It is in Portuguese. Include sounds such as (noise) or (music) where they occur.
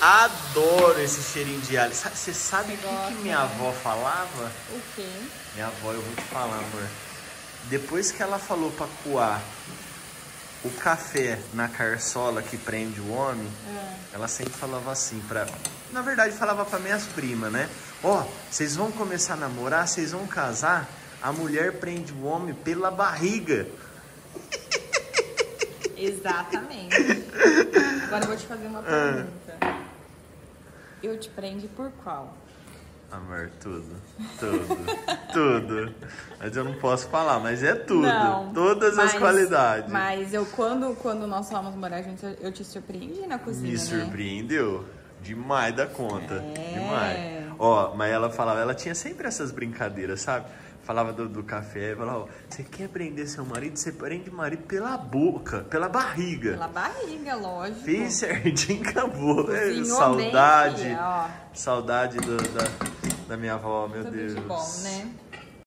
adoro esse cheirinho de alho. Você sabe o que, que minha avó falava? O quê? Minha avó, eu vou te falar, amor. Depois que ela falou pra coar o café na carçola que prende o homem, Ah, ela sempre falava assim pra. Na verdade, falava pra minhas primas, né? Ó, vocês vão começar a namorar, vocês vão casar, a mulher prende o homem pela barriga. exatamente. (laughs) Agora eu vou te fazer Ah. uma pergunta. Eu te prende por qual? Amor, tudo. Tudo. (laughs) tudo. Mas eu não posso falar, mas é tudo. Não. Todas as mas- qualidades. Mas eu, quando, quando nós fomos morar juntos, eu- te surpreendi na cozinha, Me né? Demais da conta. É. Demais. Ó, mas ela falava, ela tinha sempre essas brincadeiras, sabe? Falava do, do café, falava, ó, você quer prender seu marido? Você prende o marido pela boca, pela barriga. Pela barriga, lógico. Fez certinho, acabou. É, saudade. bem. Saudade do- da, da minha avó, meu Tudo Deus. de bom, né?